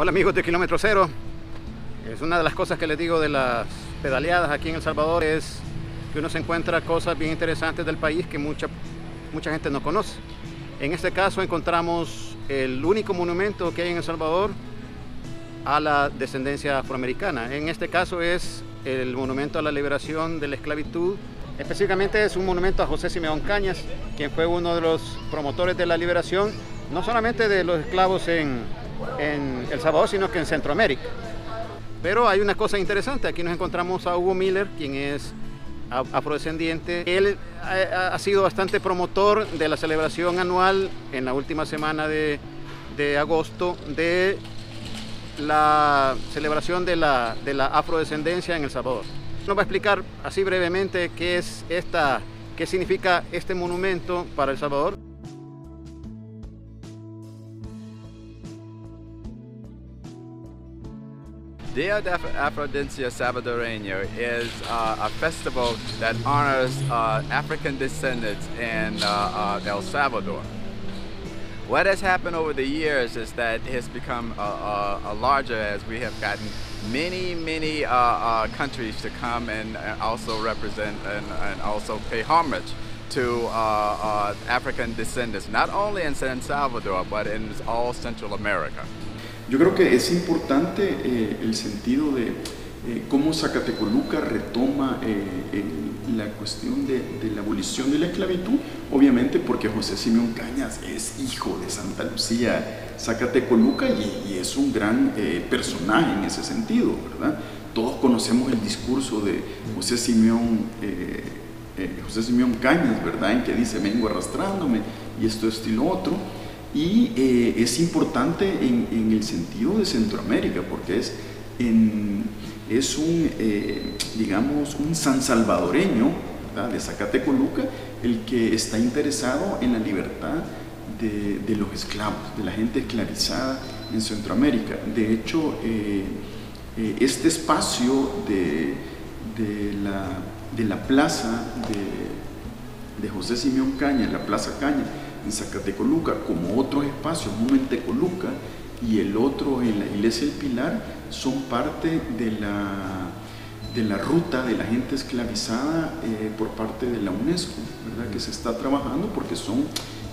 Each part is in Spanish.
Hola amigos de Kilómetro Cero. Es una de las cosas que les digo de las pedaleadas aquí en El Salvador es que uno se encuentra cosas bien interesantes del país que mucha, mucha gente no conoce. En este caso encontramos el único monumento que hay en El Salvador a la descendencia afroamericana. En este caso es el monumento a la liberación de la esclavitud. Específicamente es un monumento a José Simeón Cañas, quien fue uno de los promotores de la liberación, no solamente de los esclavos en, en El Salvador, sino que en Centroamérica. Pero hay una cosa interesante, aquí nos encontramos a Hugo Miller, quien es afrodescendiente. Él ha, sido bastante promotor de la celebración anual en la última semana de, de agosto de la celebración de la, de la afrodescendencia en El Salvador. Nos va a explicar así brevemente qué es esta, qué significa este monumento para El Salvador. Dia de Afrodencia Salvadoreña is uh, a festival that honors uh, African descendants in uh, uh, El Salvador. What has happened over the years is that it has become a, larger as we have gotten many, many uh, countries to come and also represent and, and also pay homage to African descendants, not only in San Salvador, but in all Central America. Yo creo que es importante eh, el sentido de eh, cómo Zacatecoluca retoma eh, la cuestión de, la abolición de la esclavitud, obviamente porque José Simeón Cañas es hijo de Santa Lucía Zacatecoluca y, es un gran personaje en ese sentido, ¿verdad? Todos conocemos el discurso de José Simeón, José Simeón Cañas, ¿verdad? En que dice, vengo arrastrándome y esto, esto y lo otro y eh, es importante en, el sentido de Centroamérica porque es, es un, eh, digamos, un san salvadoreño de Zacatecoluca el que está interesado en la libertad de, los esclavos, de la gente esclavizada en Centroamérica. De hecho, eh, este espacio de, la, de la plaza de, de José Simeón Caña, la Plaza Caña, en Zacatecoluca, como otros espacios, uno en y el otro en la iglesia del Pilar, son parte de la, de la ruta de la gente esclavizada eh, por parte de la UNESCO, ¿verdad? que se está trabajando porque son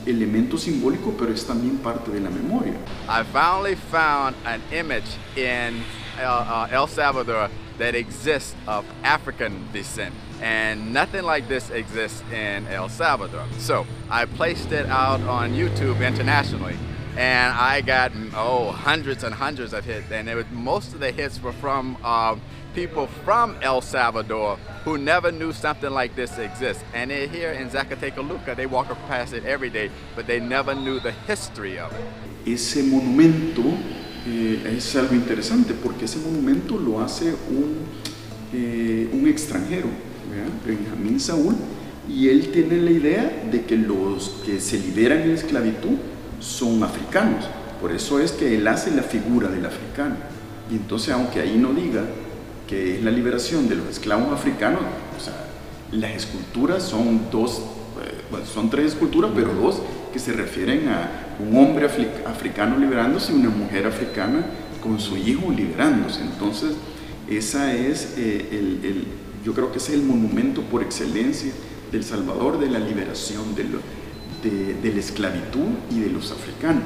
elementos simbólicos, pero es también parte de la memoria. I finally found an image in uh, El Salvador that exists of African descent. And nothing like this exists in El Salvador. So I placed it out on YouTube internationally. And I got, oh, hundreds and hundreds of hits. And it was, most of the hits were from uh, people from El Salvador who never knew something like this exists. And here in Zacatecoluca, they walk past it every day, but they never knew the history of it. Ese monumento eh, es algo interesante porque ese monumento lo hace un, eh, un extranjero, Benjamín Saúl, y él tiene la idea de que los que se liberan en esclavitud son africanos. Por eso es que él hace la figura del africano. Y entonces, aunque ahí no diga que es la liberación de los esclavos africanos, o sea, las esculturas son dos, eh, son tres esculturas, pero dos que se refieren a un hombre africano liberándose y una mujer africana con su hijo liberándose. Entonces, esa es eh, el, yo creo que es el monumento por excelencia del Salvador de la liberación de, de la esclavitud y de los africanos.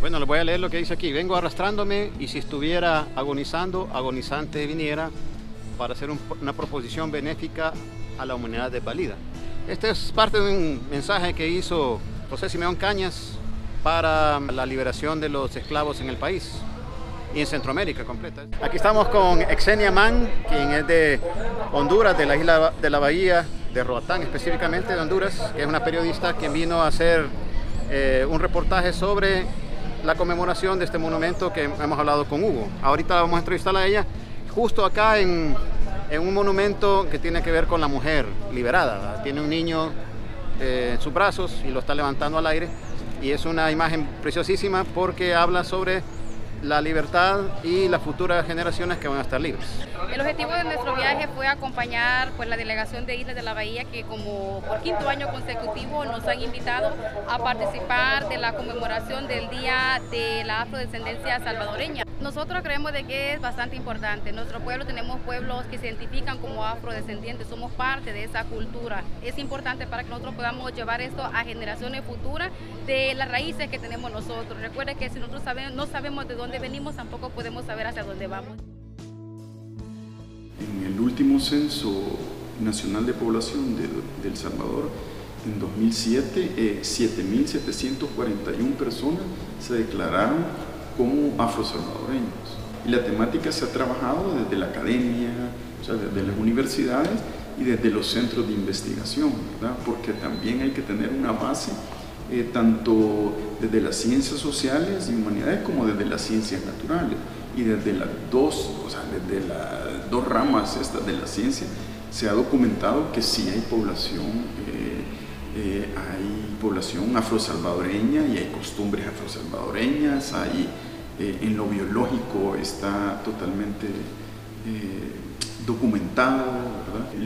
Bueno, les voy a leer lo que dice aquí. Vengo arrastrándome y si estuviera agonizando, agonizante viniera para hacer una proposición benéfica a la humanidad desvalida. Este es parte de un mensaje que hizo José Simeón Cañas para la liberación de los esclavos en el país y en Centroamérica completa. Aquí estamos con Exenia Mann, quien es de Honduras, de la isla de la Bahía, de Roatán específicamente de Honduras, que es una periodista quien vino a hacer eh, un reportaje sobre la conmemoración de este monumento que hemos hablado con Hugo. Ahorita vamos a entrevistar a ella justo acá en, un monumento que tiene que ver con la mujer liberada. Tiene un niño eh, en sus brazos y lo está levantando al aire y es una imagen preciosísima porque habla sobre la libertad y las futuras generaciones que van a estar libres. El objetivo de nuestro viaje fue acompañar pues, la delegación de Islas de la Bahía que como por quinto año consecutivo nos han invitado a participar de la conmemoración del Día de la Afrodescendencia Salvadoreña. Nosotros creemos de que es bastante importante. Nuestro pueblo tenemos pueblos que se identifican como afrodescendientes, somos parte de esa cultura. Es importante para que nosotros podamos llevar esto a generaciones futuras de las raíces que tenemos nosotros. Recuerde que si nosotros sabemos, no sabemos de dónde venimos, tampoco podemos saber hacia dónde vamos. En el último censo nacional de población de, El Salvador, en 2007, 7.741 personas se declararon como afrosalvadoreños. Y la temática se ha trabajado desde la academia, o sea, desde las universidades y desde los centros de investigación, ¿verdad? Porque también hay que tener una base eh, tanto desde las ciencias sociales y humanidades como desde las ciencias naturales. Y desde las dos, o sea, desde las dos ramas estas de la ciencia, se ha documentado que sí hay población, eh, eh, hay población afrosalvadoreña y hay costumbres afrosalvadoreñas, hay eh, en lo biológico está totalmente eh, documentado.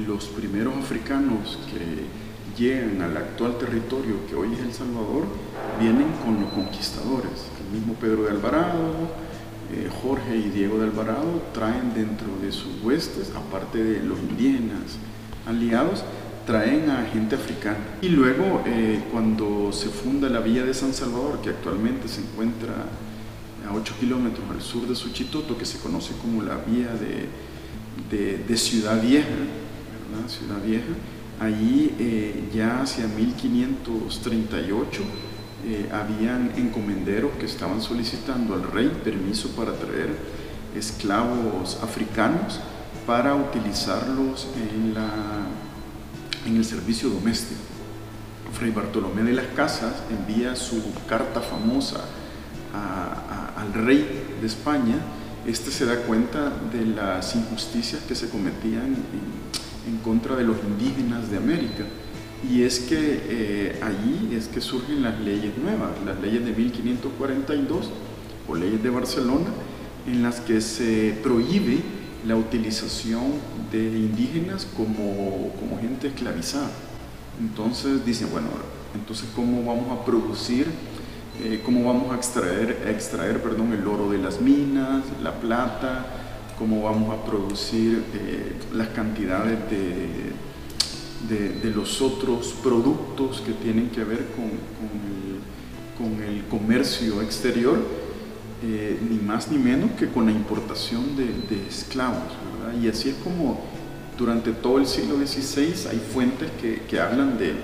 Los primeros africanos que llegan al actual territorio que hoy es El Salvador vienen con los conquistadores. El mismo Pedro de Alvarado, eh, Jorge y Diego de Alvarado traen dentro de sus huestes, aparte de los indígenas aliados, traen a gente africana. Y luego, cuando se funda la Villa de San Salvador, que actualmente se encuentra a 8 kilómetros al sur de Suchitoto, que se conoce como la vía de, de, Ciudad Vieja, Ciudad Vieja, allí eh, ya hacia 1538 eh, habían encomenderos que estaban solicitando al rey permiso para traer esclavos africanos para utilizarlos en, la, en el servicio doméstico. Fray Bartolomé de las Casas envía su carta famosa al rey de España, este se da cuenta de las injusticias que se cometían en, contra de los indígenas de América. Y es que eh, allí es que surgen las leyes nuevas, las leyes de 1542 o leyes de Barcelona, en las que se prohíbe la utilización de indígenas como, como gente esclavizada. Entonces dicen, bueno, entonces ¿cómo vamos a producir eh, cómo vamos a extraer, extraer perdón, el oro de las minas, la plata, cómo vamos a producir eh, las cantidades de, los otros productos que tienen que ver con, el, comercio exterior, eh, ni más ni menos que con la importación de, esclavos. Y así es como durante todo el siglo XVI hay fuentes que, hablan de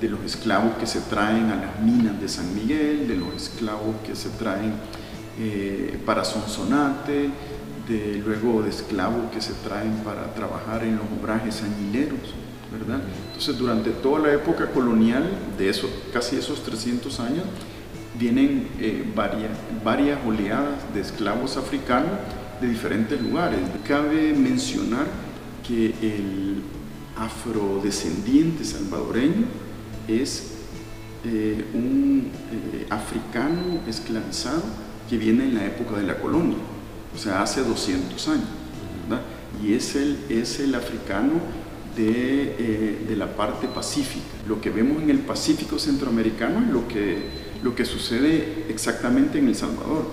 de los esclavos que se traen a las minas de San Miguel, de los esclavos que se traen eh, para Sonsonate, de, luego de esclavos que se traen para trabajar en los obrajes añileros, ¿verdad? Entonces, durante toda la época colonial, de esos, casi esos 300 años, vienen eh, varias, oleadas de esclavos africanos de diferentes lugares. Cabe mencionar que el afrodescendiente salvadoreño es eh, un eh, africano esclavizado que viene en la época de la colonia, o sea, hace 200 años, Y es el, es el africano de, eh, de, la parte pacífica. Lo que vemos en el Pacífico centroamericano es lo que, lo que sucede exactamente en El Salvador,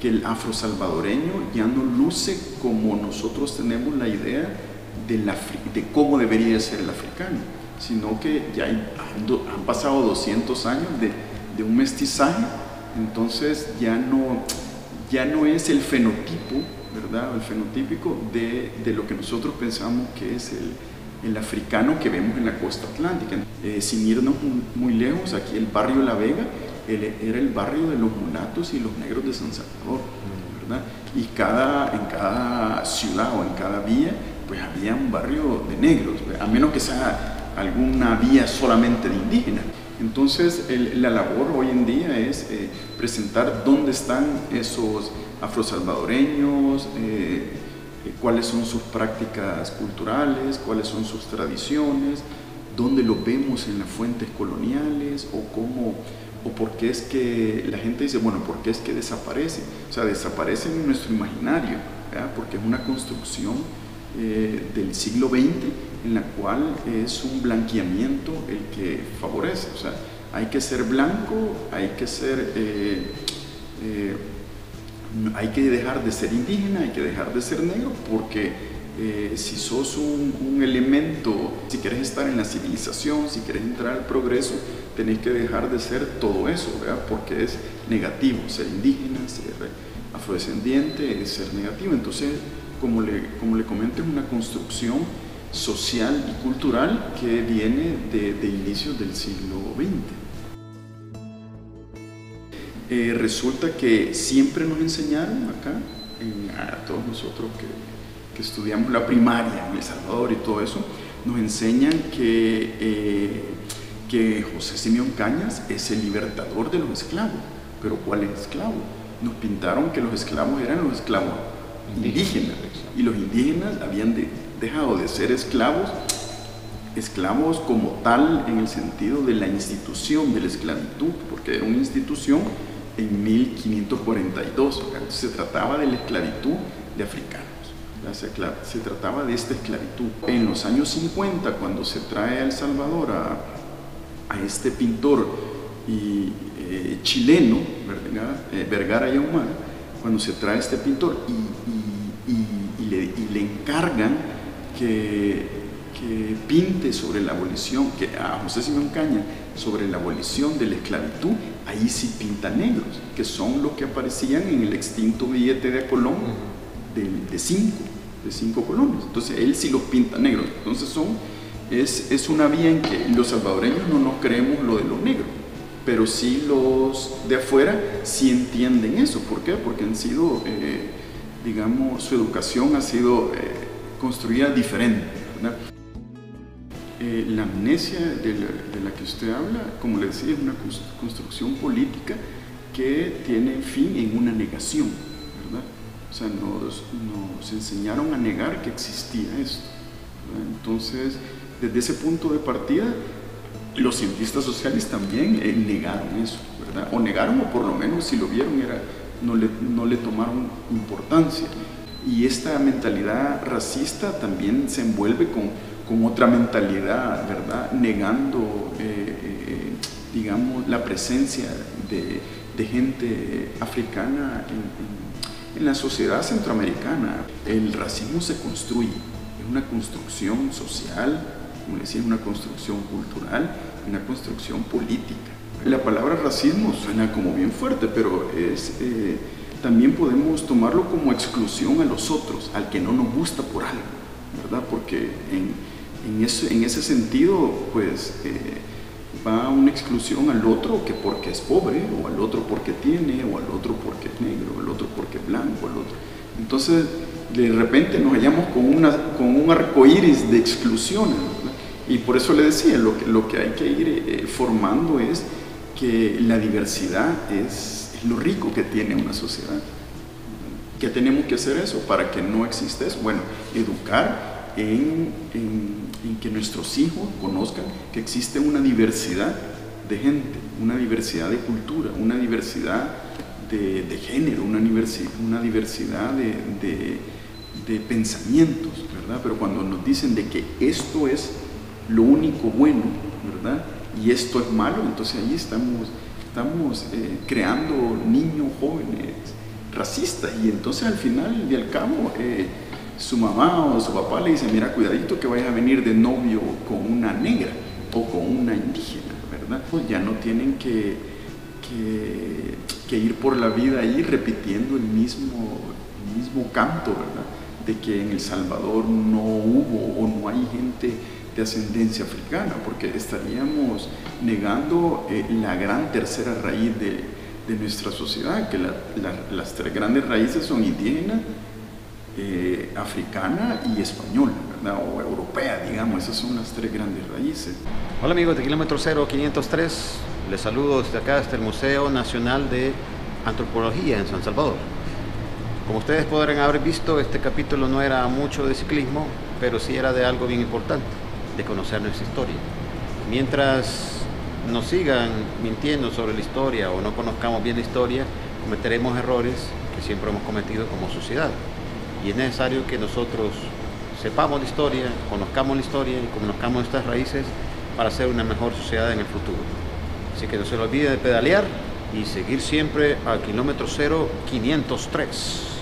que el afrosalvadoreño ya no luce como nosotros tenemos la idea de, de cómo debería ser el africano sino que ya han pasado 200 años de, un mestizaje, entonces ya no, ya no es el fenotipo, ¿verdad? El fenotípico de, lo que nosotros pensamos que es el, africano que vemos en la costa atlántica. Eh, sin irnos muy, lejos, aquí el barrio La Vega era el barrio de los mulatos y los negros de San Salvador, ¿verdad? Y cada, en cada ciudad o en cada vía, pues había un barrio de negros, a menos que sea alguna vía solamente de indígenas. Entonces, la labor hoy en día es eh, presentar dónde están esos afrosalvadoreños, eh, eh, cuáles son sus prácticas culturales, cuáles son sus tradiciones, dónde lo vemos en las fuentes coloniales o cómo, o por qué es que la gente dice, bueno, ¿por qué es que desaparece? O sea, desaparece en nuestro imaginario, porque es una construcción eh, del siglo XX en la cual es un blanqueamiento el que favorece. O sea, hay que ser blanco, hay que ser... Eh, eh, hay que dejar de ser indígena, hay que dejar de ser negro, porque si sos un, elemento, si quieres estar en la civilización, si quieres entrar al progreso, tenés que dejar de ser todo eso, ¿verdad? porque es negativo, ser indígena, ser afrodescendiente, es ser negativo. Entonces, como le, como le comento, es una construcción social y cultural que viene de, inicios del siglo XX. Eh, resulta que siempre nos enseñaron acá, a todos nosotros que, que, estudiamos la primaria en El Salvador y todo eso, nos enseñan que, eh, que José Simeón Cañas es el libertador de los esclavos. Pero ¿cuál es esclavo? Nos pintaron que los esclavos eran los esclavos indígenas. Y los indígenas habían dejado de ser esclavos, esclavos como tal en el sentido de la institución de la esclavitud, porque era una institución en 1542. se trataba de la esclavitud de africanos. Se, se, trataba de esta esclavitud. En los años 50, cuando se trae a El Salvador a, a este pintor y, eh, chileno, eh, Vergara y Ahumada, cuando se trae este pintor y, le, encargan que, pinte sobre la abolición, que a José Simón Caña, sobre la abolición de la esclavitud, ahí sí pinta negros, que son los que aparecían en el extinto billete de Colón de, cinco, de cinco colones. Entonces él sí los pinta negros. Entonces son, es, es una vía en que los salvadoreños no nos creemos lo de los negros pero sí los de afuera sí entienden eso. ¿Por qué? Porque han sido, eh, digamos, su educación ha sido eh, construida diferente. Eh, la amnesia de la, que usted habla, como le decía, es una construcción política que tiene fin en una negación, ¿verdad? O sea, nos, nos enseñaron a negar que existía esto. Entonces, desde ese punto de partida, los cientistas sociales también eh, negaron eso. O negaron, o por lo menos si lo vieron, era, no, le, no le tomaron importancia. Y esta mentalidad racista también se envuelve con, con otra mentalidad, ¿verdad? Negando, eh, eh, digamos, la presencia de, de gente africana en, la sociedad centroamericana. El racismo se construye, es una construcción social, como decía, una construcción cultural, una construcción política. La palabra racismo suena como bien fuerte, pero es, eh, también podemos tomarlo como exclusión a los otros, al que no nos gusta por algo, ¿verdad? Porque en, en, ese, en ese sentido, pues eh, va una exclusión al otro que porque es pobre, o al otro porque tiene, o al otro porque es negro, o al otro porque es blanco, al otro. Entonces, de repente nos hallamos con, una, con un arco iris de exclusión, y por eso le decía, lo que, lo que hay que ir eh, formando es que la diversidad es, lo rico que tiene una sociedad. ¿Qué tenemos que hacer eso para que no exista eso? Bueno, educar en, que nuestros hijos conozcan que existe una diversidad de gente, una diversidad de cultura, una diversidad de, género, una, una diversidad de, de, de pensamientos, ¿verdad? Pero cuando nos dicen de que esto es lo único bueno, ¿verdad? Y esto es malo, entonces ahí estamos, estamos eh, creando niños jóvenes racistas y entonces al final y al cabo eh, su mamá o su papá le dice, mira, cuidadito que vayas a venir de novio con una negra o con una indígena, ¿verdad? Pues ya no tienen que, que, ir por la vida ahí repitiendo el mismo, el mismo canto, ¿verdad? De que en El Salvador no hubo o no hay gente de ascendencia africana, porque estaríamos negando eh, la gran tercera raíz de, de nuestra sociedad, que las tres grandes raíces son indígena, eh, africana y española, o europea, digamos, esas son las tres grandes raíces. Hola amigos de Kilómetro Cero 503, les saludo desde acá, desde el Museo Nacional de Antropología en San Salvador. Como ustedes podrán haber visto, este capítulo no era mucho de ciclismo, pero sí era de algo bien importante de conocer nuestra historia. Mientras nos sigan mintiendo sobre la historia o no conozcamos bien la historia, cometeremos errores que siempre hemos cometido como sociedad. Y es necesario que nosotros sepamos la historia, conozcamos la historia y conozcamos nuestras raíces para ser una mejor sociedad en el futuro. Así que no se lo olvide de pedalear y seguir siempre al kilómetro 0 503.